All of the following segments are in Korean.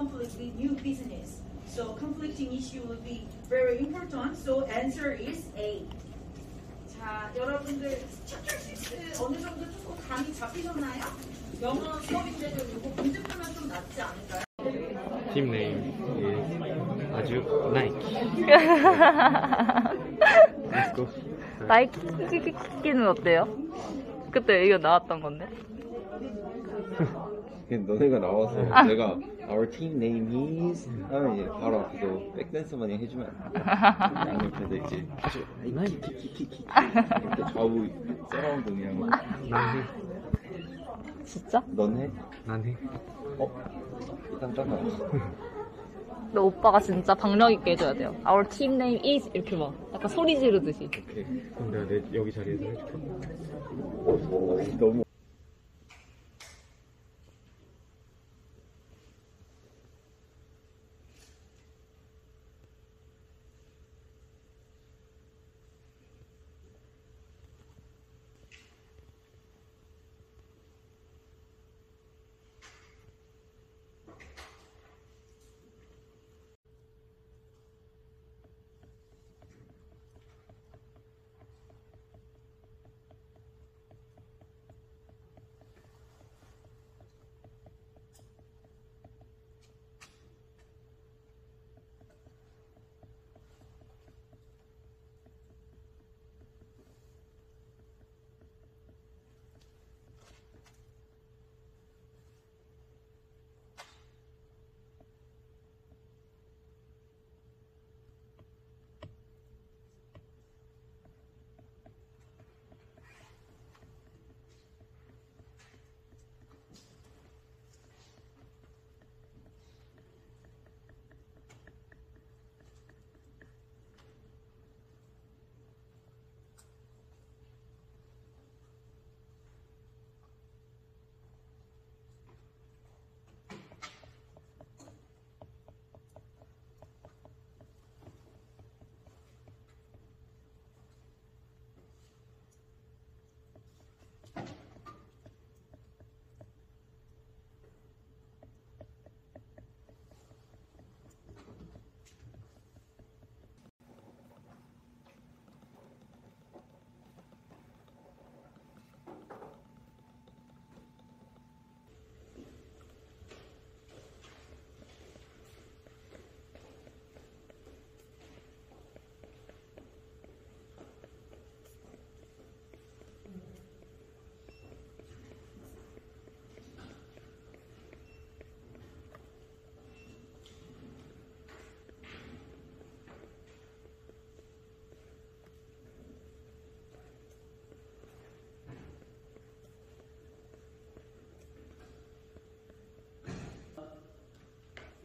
conflict with new business. So conflicting issue would be very important. So answer is A. 자, 여러분들 착할 수 있을 어느 정도 조금 감이 잡히셨나요? 영어 수업인데도 이거 문제풀면 좀 낫지 않을까요? Team name is 아주 Nike. Let's go. 나이키는 어때요? 그때 이거 나왔던 건데. 너네가 나와서 아. 내가 Our team name is 하면 이제 바로 앞에서 백댄서 마냥 해주면 안 돼. 양옆에서 이제 아주 키키키키키 이렇게 좌우 서라운드 그냥 난 해. 진짜? 넌 해? 난 해. 어? 일단 짠나 근데 오빠가 진짜 박력 있게 해줘야 돼요. Our team name is 이렇게 막 약간 소리 지르듯이. 오케이 그럼 내가 내 여기 자리에서 해줄게. 너무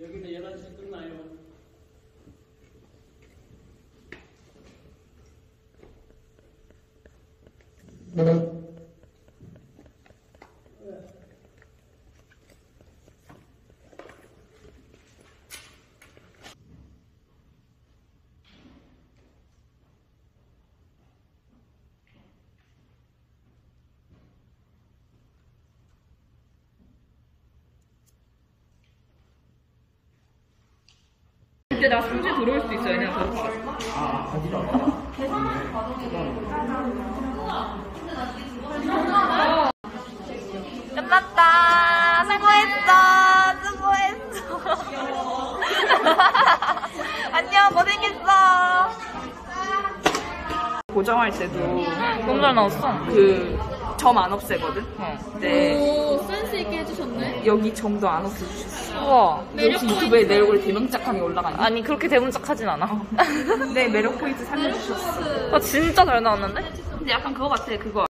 여기는 11시에 끝나요. 근데 나 숙제 들어올 수도 있어, 얘네 더. 끝났다. 수고했어. 수고했어. 안녕, 고생했어. 고정할 때도 너무 잘 나왔어. 그 점 안 없애거든. 어. 근데 오, 센스 있게 해주셨네. 여기 점도 안 없애주셨어. 우와. 역시 유튜브에 내 얼굴이 대명작하게 올라가니. 아니, 그렇게 대문짝하진 않아. 내 매력 포인트 살려주셨어. 아, 진짜 잘 나왔는데? 근데 약간 그거 같아. 그거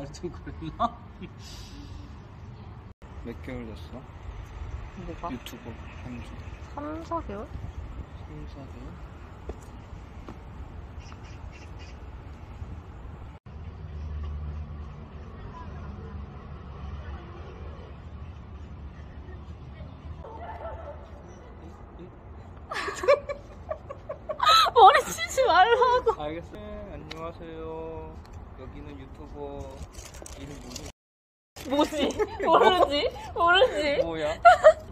그랬나? 몇 개월 됐어? 뭐가? 유튜버 한 주 3, 4개월? 3, 4개월? 머리 치지 말라고. 알겠어요. 네, 안녕하세요. 여기는 유튜버 이름 뭐지? 뭐지? 모르지? 모르지? 뭐야?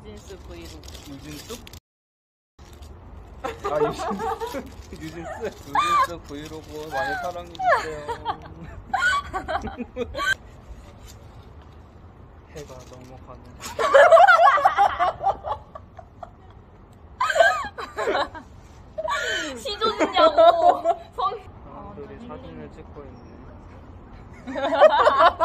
비즈니스 브이로그. 유진수? 아 유진수 유진수 유진수 브이로그 많이 사랑해 주세요 해가 넘어가는 시조짓냐고. 성. 사람들이 사진을 찍고 있네 哈哈哈哈哈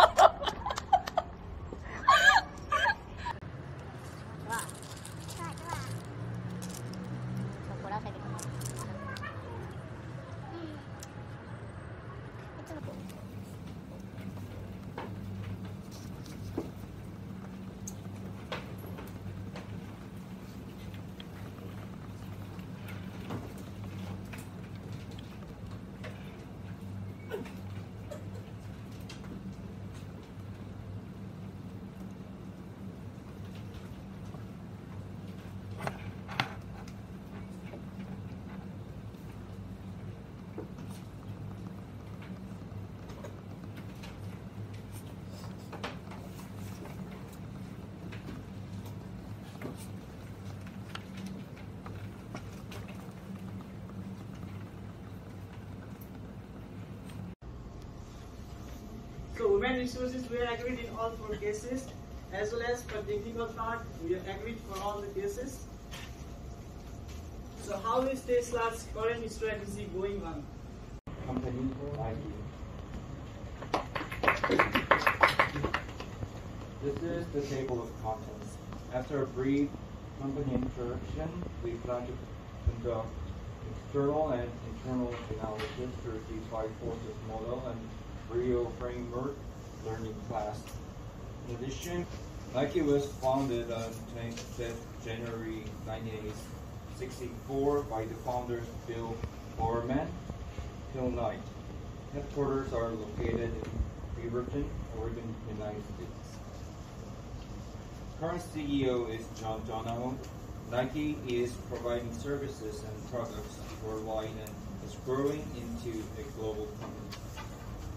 Women resources, we agreed in all four cases, as well as for technical part, we are agreed for all the cases. So how is Tesla's current strategy going on? company. This is the table of contents. After a brief company introduction, we plan to conduct external and internal analysis to receive five forces model and real framework learning class. In addition, Nike was founded on 25th January 1964 by the founders Bill Bowerman, Phil Knight. Headquarters are located in Beaverton, Oregon, United States. Current CEO is John Donahoe. Nike is providing services and products worldwide and is growing into a global company.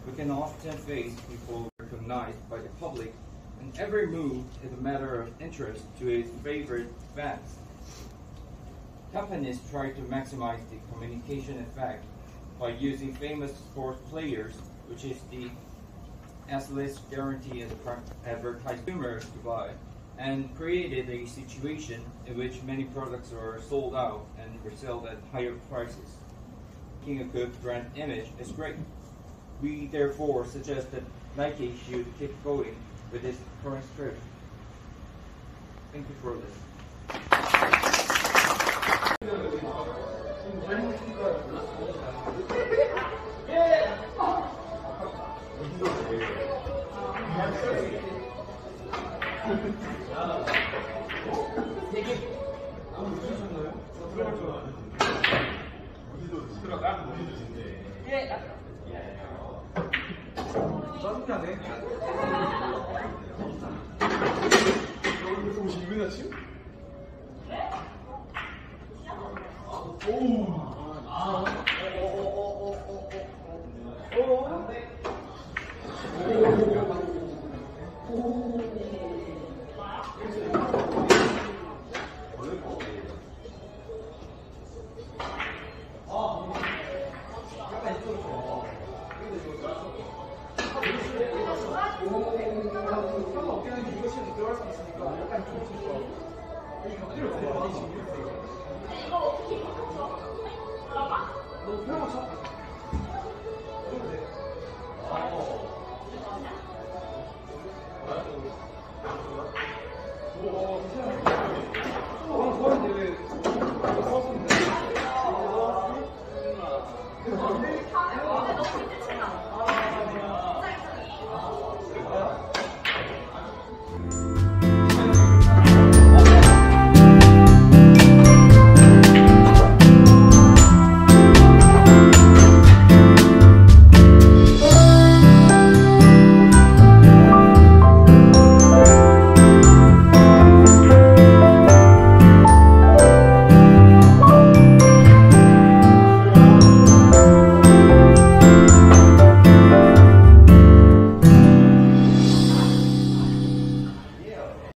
We can often face people recognized by the public, and every move is a matter of interest to his favorite fans. Companies try to maximize the communication effect by using famous sports players, which is the S-list guarantee as a advertised consumers to buy, and created a situation in which many products are sold out and resold at higher prices. Making a good brand image is great. We therefore suggest that Nike should keep going with its current strategy. Thank you for this. 오,